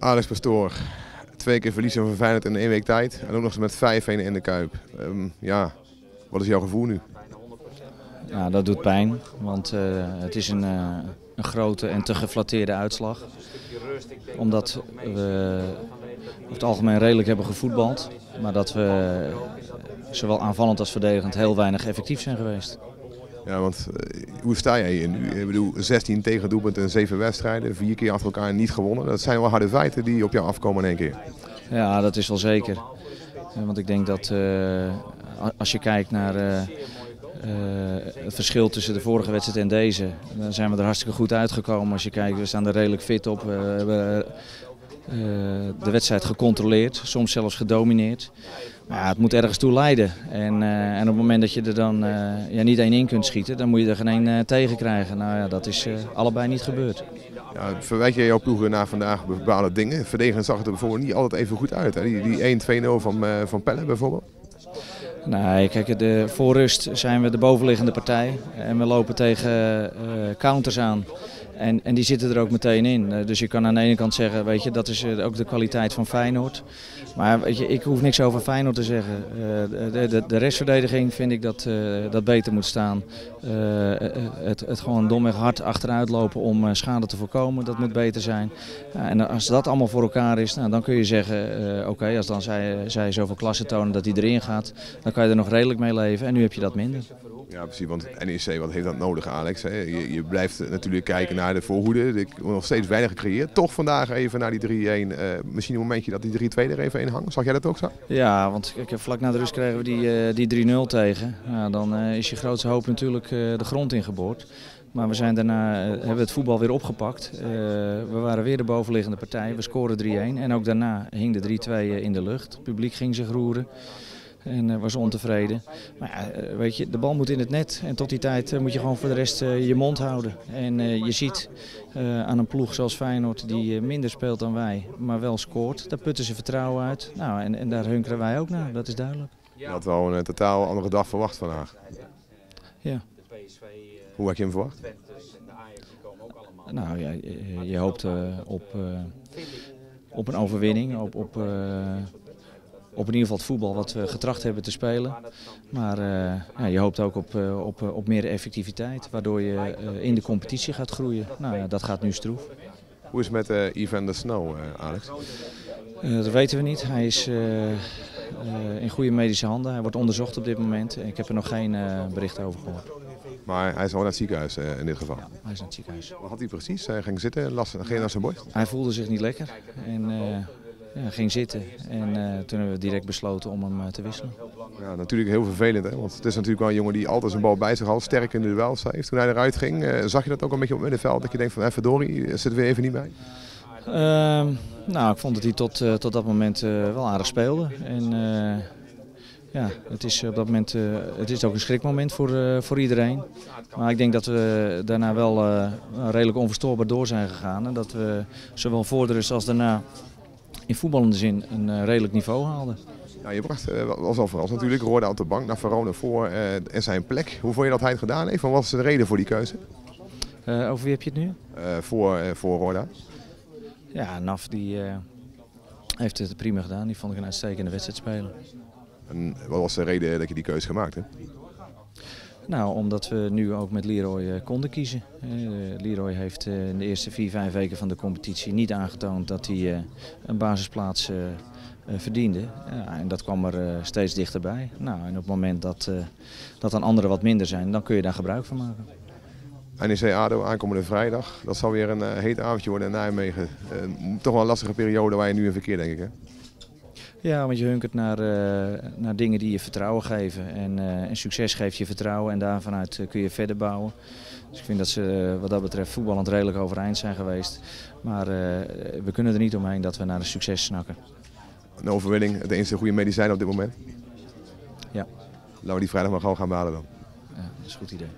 Alex Pastoor, twee keer verliezen van Feyenoord in één week tijd. En ook nog eens met 5-1 in de Kuip. Ehm, ja, wat is jouw gevoel nu? Ja, dat doet pijn, want uh, het is een, uh, een grote en te geflatteerde uitslag. Omdat we over het algemeen redelijk hebben gevoetbald, maar dat we zowel aanvallend als verdedigend heel weinig effectief zijn geweest. Ja, want uh, hoe sta jij hier nu? Ik bedoel, 16 tegen doelpunten en 7 wedstrijden, vier keer achter elkaar niet gewonnen. Dat zijn wel harde feiten die op jou afkomen in één keer. Ja, dat is wel zeker. Want ik denk dat uh, als je kijkt naar uh, het verschil tussen de vorige wedstrijd en deze, dan zijn we er hartstikke goed uitgekomen. Als je kijkt, we staan er redelijk fit op. We hebben de wedstrijd gecontroleerd, soms zelfs gedomineerd. Maar ja, het moet ergens toe leiden. En, uh, en op het moment dat je er dan uh, ja, niet één in kunt schieten, dan moet je er geen één uh, tegen krijgen. Nou ja, dat is allebei niet gebeurd. Ja, verwijt jij jouw ploegen na vandaag bepaalde dingen? Verdedigend zag het er bijvoorbeeld niet altijd even goed uit. Hè? Die, die 1-2-0 van, van Pelle bijvoorbeeld? Nee, kijk, de, voor rust zijn we de bovenliggende partij. En we lopen tegen counters aan. En, en die zitten er ook meteen in. Dus je kan aan de ene kant zeggen, weet je, dat is ook de kwaliteit van Feyenoord. Maar weet je, ik hoef niks over Feyenoord te zeggen. Uh, de, de, de, restverdediging vind ik dat, dat beter moet staan. Het, het gewoon domweg hard achteruit lopen om schade te voorkomen, dat moet beter zijn. en als dat allemaal voor elkaar is, nou, dan kun je zeggen, oké, als dan zij, zij zoveel klassen tonen dat hij erin gaat, dan kan je er nog redelijk mee leven. En nu heb je dat minder. Ja, precies. Want NEC, wat heeft dat nodig, Alex? Je, je blijft natuurlijk kijken naar de voorhoede. Ik nog steeds weinig gecreëerd. Toch vandaag even naar die 3-1. Uh, misschien een momentje dat die 3-2 er even in hangt. Zag jij dat ook zo? Ja, want kijk, vlak na de rust krijgen we die, uh, die 3-0 tegen. Ja, dan uh, is je grootste hoop natuurlijk uh, de grond ingeboord. Maar we zijn daarna, hebben het voetbal weer opgepakt. we waren weer de bovenliggende partij. We scoren 3-1. En ook daarna hing de 3-2 in de lucht. Het publiek ging zich roeren. En uh, was ontevreden. Maar ja, weet je, de bal moet in het net. En tot die tijd uh, moet je gewoon voor de rest uh, je mond houden. En je ziet aan een ploeg zoals Feyenoord die minder speelt dan wij, maar wel scoort. Daar putten ze vertrouwen uit. Nou, en, en daar hunkeren wij ook naar, dat is duidelijk. Je had wel een totaal andere dag verwacht vandaag. Ja. Hoe had je hem verwacht? Nou ja, je, je hoopt op, op een overwinning, op... op op in ieder geval het voetbal wat we getracht hebben te spelen. Maar uh, ja, je hoopt ook op, uh, op, op meer effectiviteit, waardoor je uh, in de competitie gaat groeien. Nou ja, dat gaat nu stroef. Hoe is het met Ivan de Snow, Alex? dat weten we niet. Hij is in goede medische handen. Hij wordt onderzocht op dit moment. Ik heb er nog geen bericht over gehoord. Maar hij is al naar het ziekenhuis in dit geval? Ja, hij is naar het ziekenhuis. Wat had hij precies? Hij ging zitten, las, ging naar zijn borst? Hij voelde zich niet lekker. En, ja, ging zitten. En uh, toen hebben we direct besloten om hem uh, te wisselen. Ja, natuurlijk heel vervelend, hè? want het is natuurlijk wel een jongen die altijd zijn bal bij zich had, sterk in de duels heeft. Toen hij eruit ging, uh, zag je dat ook een beetje op het middenveld, dat je denkt van, eh, verdorie, zit er weer even niet bij? Ehm, nou, ik vond dat hij tot, tot dat moment wel aardig speelde. En, ja, het is op dat moment het is ook een schrikmoment voor, voor iedereen. Maar ik denk dat we daarna wel redelijk onverstoorbaar door zijn gegaan. En dat we zowel voor de rust als daarna in voetballende zin een uh, redelijk niveau haalde. Ja, je bracht, uh, was al verrast natuurlijk, Roorde op de bank naar Verona voor uh, en zijn plek. Hoe vond je dat hij het gedaan heeft? Wat was de reden voor die keuze? over wie heb je het nu? voor, voor Roorda. Ja, Naf die heeft het prima gedaan. Die vond ik een uitstekende wedstrijd spelen. En wat was de reden dat je die keuze gemaakt hebt? Nou, omdat we nu ook met Leroy uh, konden kiezen. Uh, Leroy heeft uh, in de eerste vier, vijf weken van de competitie niet aangetoond dat hij een basisplaats verdiende. en dat kwam er steeds dichterbij. Nou, en op het moment dat, dat dan anderen wat minder zijn, dan kun je daar gebruik van maken. NEC ADO aankomende vrijdag. Dat zal weer een heet avondje worden in Nijmegen. toch wel een lastige periode waar je nu in verkeer denk ik hè? Ja, want je hunkert naar, uh, naar dingen die je vertrouwen geven. En, uh, en succes geeft je vertrouwen en daarvanuit uh, kun je verder bouwen. Dus ik vind dat ze wat dat betreft voetballend redelijk overeind zijn geweest. Maar we kunnen er niet omheen dat we naar een succes snakken. Een overwinning, het enige goede medicijn op dit moment? Ja. Laten we die vrijdag maar gewoon gaan behalen dan. Ja, dat is een goed idee.